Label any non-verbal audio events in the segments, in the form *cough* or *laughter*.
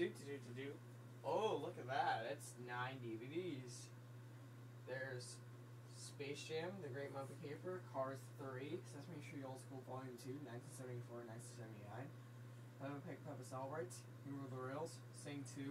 Do do do do. Oh, look at that! It's nine DVDs. There's Space Jam, The Great Muppet Caper, Cars 3, Sesame Street Old School Volume 2, 1974 1979, Peppa Pig Peppa Celebrates, Hero of the Rails, Sing 2,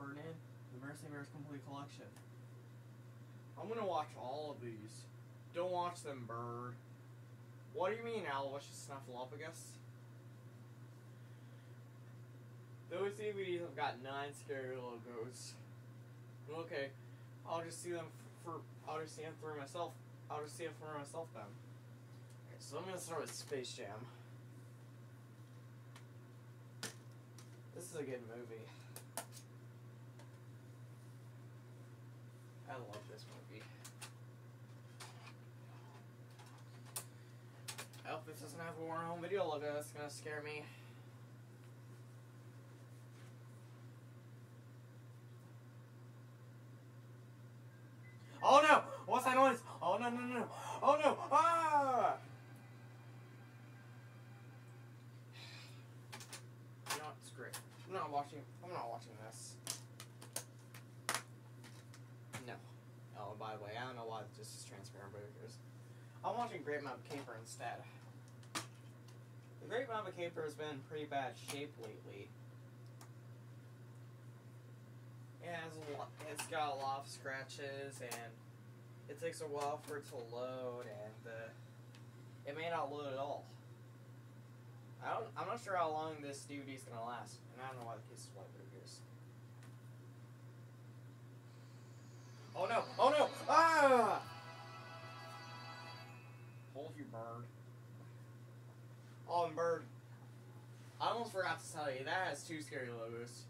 Ferdinand, The Mercy Bears Complete Collection. I'm gonna watch all of these. Don't watch them, Bird. What do you mean, Aloysius Snuffleupagus? Those DVDs have got nine scary logos. Okay, I'll just see them for. I'll just see them for myself. I'll just see them for myself then. Okay, so I'm gonna start with Space Jam. This is a good movie. I love this movie. I hope this doesn't have a Warner Home Video logo. That's gonna scare me. Oh no! What's that noise? Oh no no no! no. Oh no! Ah! You know what? It's great. I'm not watching. I'm not watching this. No. Oh, by the way, This is transparent burgers. I'm watching Great Muppet Caper instead. The Great Muppet Caper has been in pretty bad shape lately. It has lot, it's got a lot of scratches and it takes a while for it to load and uh, it may not load at all. I don't, I'm not sure how long this DVD is gonna last, and I don't know why the case is white. Oh no! Oh no! Ah! Bird. Oh, and bird. I almost forgot to tell you that has two scary logos.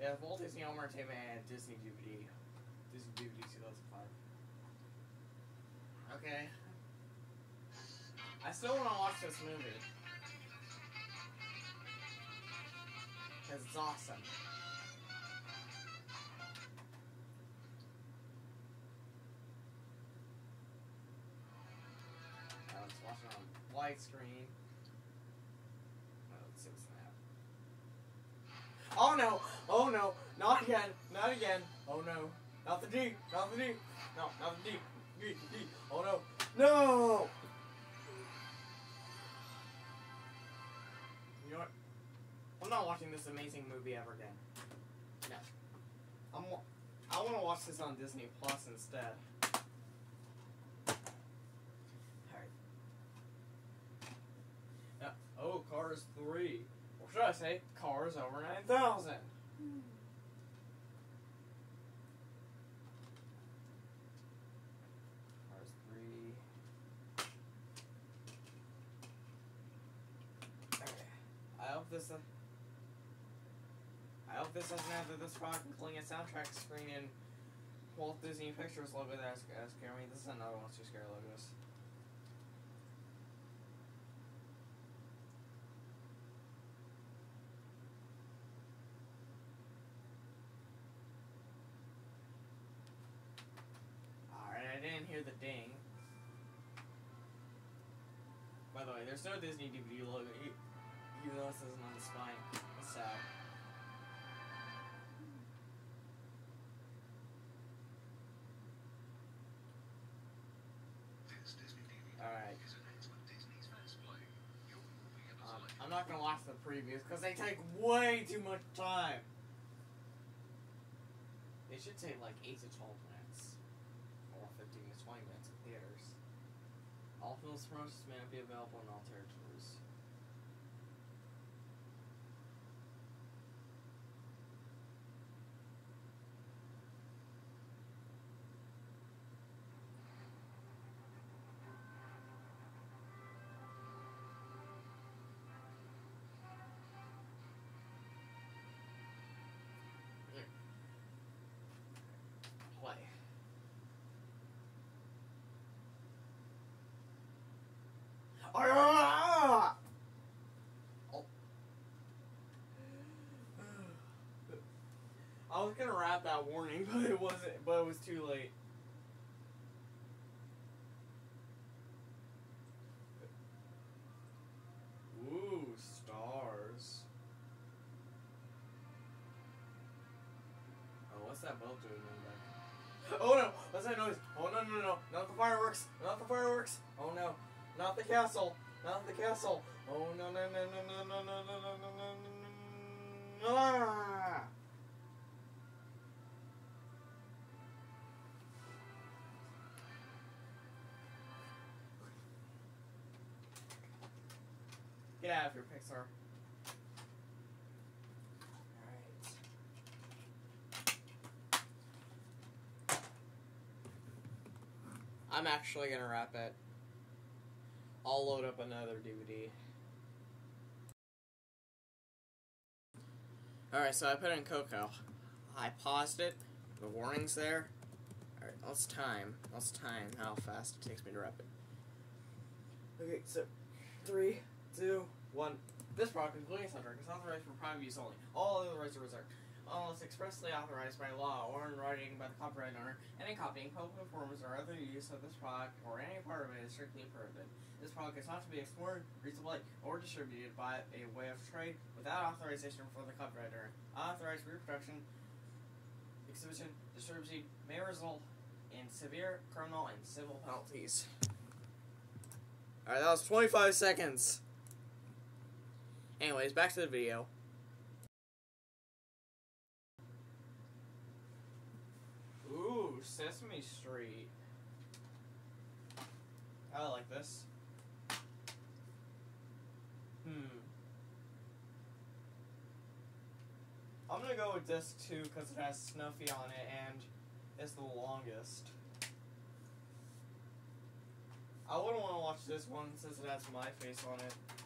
Yeah, Walt Disney Home Entertainment and Disney DVD. Disney DVD 2005. Okay. I still want to watch this movie. Because it's awesome. Widescreen. Uh, let's see what's. Oh no! Oh no! Not again! Not again! Oh no! Not the D! Not the D! No, not the D! D! D! Oh no! No! You know what? I'm not watching this amazing movie ever again. No. I'm. I want to watch this on Disney Plus instead. Alright. Yeah. Oh, Cars 3. Or should I say, Cars over 9,000. Cars 3. Okay. I hope this. I hope this doesn't have the this rock including a soundtrack screen and Walt Disney Pictures logo that's scare me. This is another one of two scary logos. Alright, I didn't hear the ding. By the way, there's no Disney DVD logo, even though it says on the spine. That's sad. Alright. Um, I'm not gonna watch the previews because they take way too much time. They should take like 8 to 12 minutes. Or 15 to 20 minutes in theaters. All films from promotions may not be available in all territories. I was gonna wrap that warning, *laughs* but it wasn't. But it was too late. Ooh, stars. Oh, What's that bell doing in the back? Oh no! What's that noise? Oh no no no! Not the fireworks! Not the fireworks! Oh no! Not the castle! Not the castle! Oh no no no no no no no no no no no no Ah! Get out of here, Pixar. I'm actually gonna wrap it. I'll load up another DVD. Alright, so I put in Coco. I paused it. The warning's there. Alright, let's time. Let's time how fast it takes me to wrap it. Okay, so three, two, one. This product, including soundtrack, is authorized for private use only. All other rights are reserved. Unless expressly authorized by law or in writing by the copyright owner, any copying, public performance, or other use of this product or any part of it is strictly prohibited. This product is not to be exported, resupplied, or distributed by a way of trade without authorization from the copyright owner. Unauthorized reproduction, exhibition, distribution may result in severe criminal and civil penalties. Alright, that was 25 seconds. Anyways, back to the video. Ooh, Sesame Street. I like this. Hmm. I'm gonna go with disc 2 because it has Snuffy on it and it's the longest. I wouldn't want to watch this one since it has my face on it.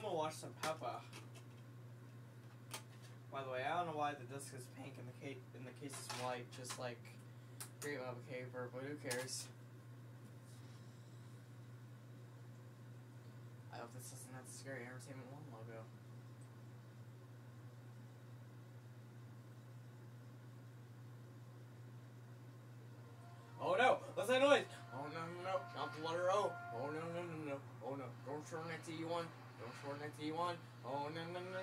I'm gonna watch some Peppa. By the way, I don't know why the disc is pink and the case and the case is white, just like Great Mama Caper, but who cares? I hope this doesn't have the scary Entertainment One logo. Oh no! What's that noise? Oh no no no! Not the letter O! Oh no no no no! Oh no! Don't turn that T1! Fortnite T1. Oh, no, no, no,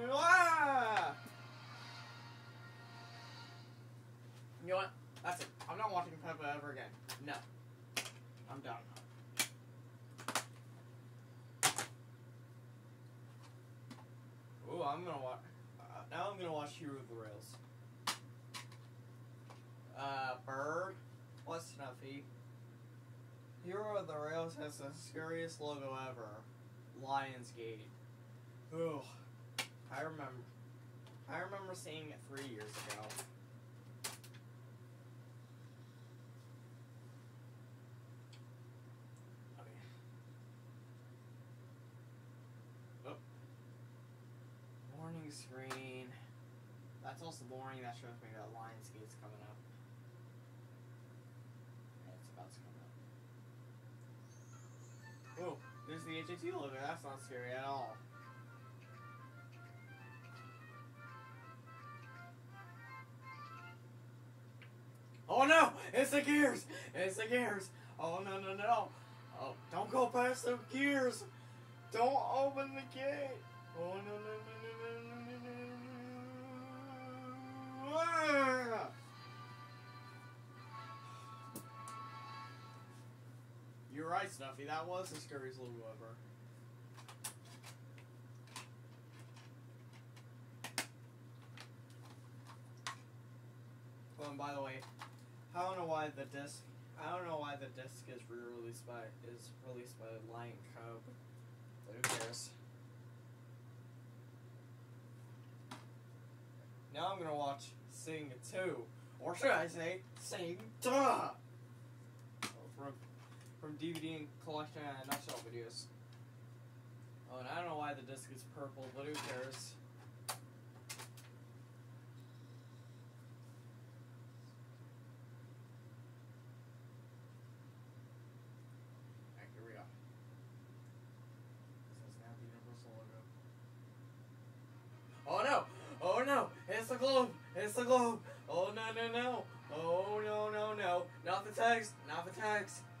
no, no. Ah! You know what? That's it. I'm not watching Peppa ever again. No. I'm done. Ooh, I'm gonna watch. Uh, now I'm gonna watch Hero of the Rails. Uh, Bird? What's Snuffy? Hero of the Rails has the scariest logo ever. Lionsgate. Ooh. I remember. I remember seeing it three years ago. Okay. Oh. Warning screen. That's also warning that shows me that Lionsgate's coming up. And it's about to come up. Oh, there's the HIT logo. That's not scary at all. Oh no! It's the gears! It's the gears! Oh no no no! Oh, don't go past the gears! Don't open the gate! Oh no no no no no no no no! Ah! Right, Snuffy. That was the scariest logo ever. Oh, and by the way, I don't know why the disc. I don't know why the disc is re-released by is released by Lion Cub. But who cares? Now I'm gonna watch Sing 2. Or should I say, Sing Duh! From, DVD and collection and nutshell videos. Oh, and I don't know why the disc is purple, but who cares? Alright, here we go. This is now the Universal logo. Oh no! Oh no! It's the globe! It's the globe! Oh no no no! Oh no no no! Not the text! Not the text!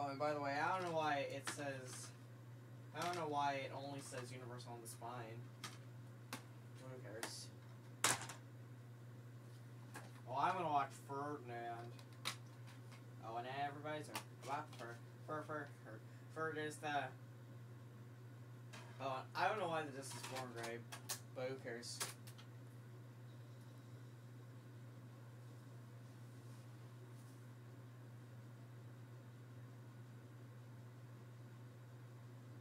Oh, and by the way, I don't know why it says. I don't know why it only says Universal on the spine. Who cares? Well, I'm gonna watch Ferdinand. Oh, and everybody's a what for for for for Ferd is the. Oh, I don't know why the disc is four engraved, but who cares?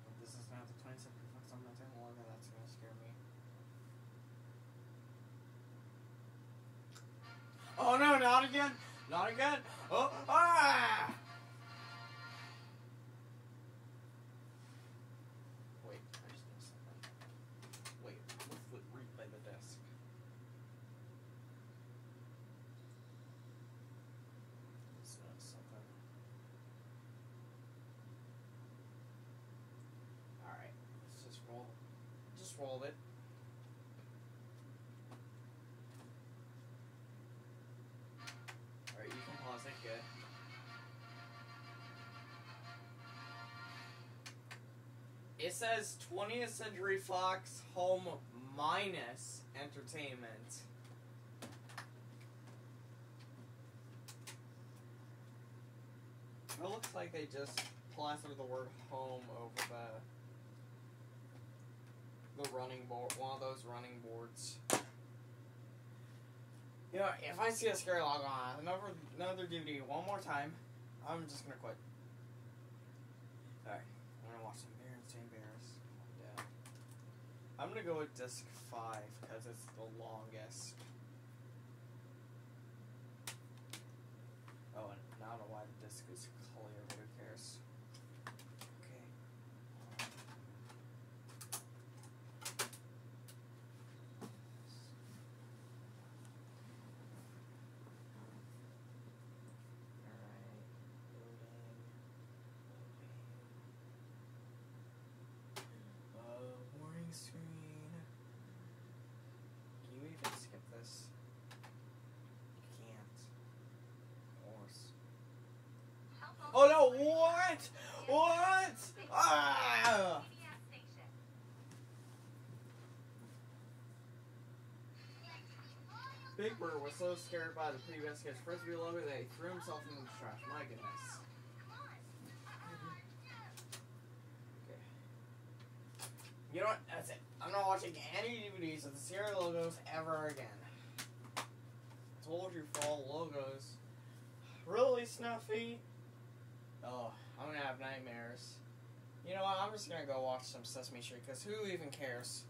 But this is not the 27th of summer thing longer, that's gonna scare me. Oh no, not again! Not again! Oh, ah! Wait. Wait, the something. Alright, let's just roll. Just roll it. It says 20th Century Fox Home minus entertainment. It looks like they just plastered the word home over the the running board, one of those running boards. You know, if I see a scary log on another another DVD one more time, I'm just gonna quit. Alright, I'm gonna watch some Berenstain Bears. Yeah. I'm gonna go with disc five because it's the longest. Oh, and I don't know why the disc is clear, but who cares? Okay. Alright, loading, loading. Uh, warning screen. Can you even skip this? You can't. Of course. Oh no! What? What? Ah! Big Bird was so scared by the previous sketch frisbee logo that he threw himself into the trash. My goodness. You know what? That's it. I'm not watching any DVDs of the Sierra logos ever again. I told you fall logos. Really, Snuffy? Oh, I'm gonna have nightmares. You know what? I'm just gonna go watch some Sesame Street because who even cares?